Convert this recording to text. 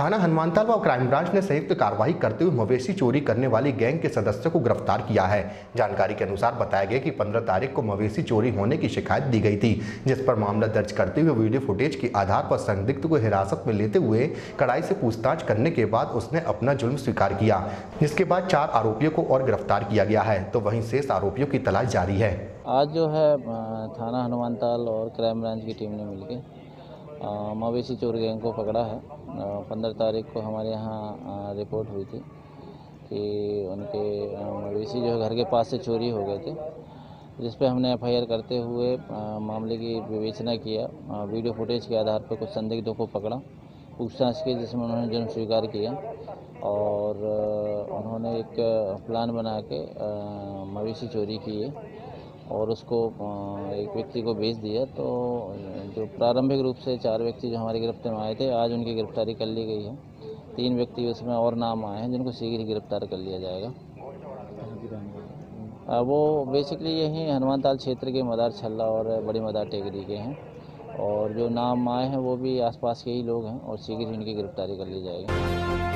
थाना हनुमानताल व crime branch ने संयुक्त कार्रवाई करते हुए मवेशी चोरी करने वाली गैंग के सदस्यों को गिरफ़्तार किया है। जानकारी के अनुसार बताया गया कि 15 तारीख को मवेशी चोरी होने की शिकायत दी गई थी, जिस पर मामला दर्ज करते हुए वीडियो फुटेज के आधार पर संदिग्ध को हिरासत में लेते हुए कड़ाई से पूछताछ करने के बाद उसने अपना जुल्म स्वीकार किया, जिसके बाद चार आरोपियों को और गिरफ़्तार किया गया है। तो वहीं शेष आरोपियों की तलाश जारी है। आज जो है थाना हनुमानताल और क्राइम ब्रांच की टीम ने मिलकर मवेशी चोर गैंग को पकड़ा है। पंद्रह तारीख को हमारे यहाँ रिपोर्ट हुई थी कि उनके मवेशी जो घर के पास से चोरी हो गए थे जिस पर हमने एफआईआर करते हुए मामले की विवेचना किया वीडियो फुटेज के आधार पर कुछ संदिग्धों को पकड़ा, पूछताछ की, जिसमें उन्होंने जुर्म स्वीकार किया और उन्होंने एक प्लान बना के मवेशी चोरी किए। और उसको एक व्यक्ति को भेज दिया। तो जो प्रारंभिक रूप से चार व्यक्ति जो हमारी गिरफ़्तार में आए थे, आज उनकी गिरफ्तारी कर ली गई है। तीन व्यक्ति उसमें और नाम आए हैं, जिनको शीघ्र ही गिरफ़्तार कर लिया जाएगा। वो बेसिकली यही हनुमान ताल क्षेत्र के मदार छल्ला और बड़ी मदार टेकरी के हैं। और जो नाम आए हैं, वो भी आसपास के ही लोग हैं और शीघ्र ही उनकी गिरफ्तारी कर ली जाएगी।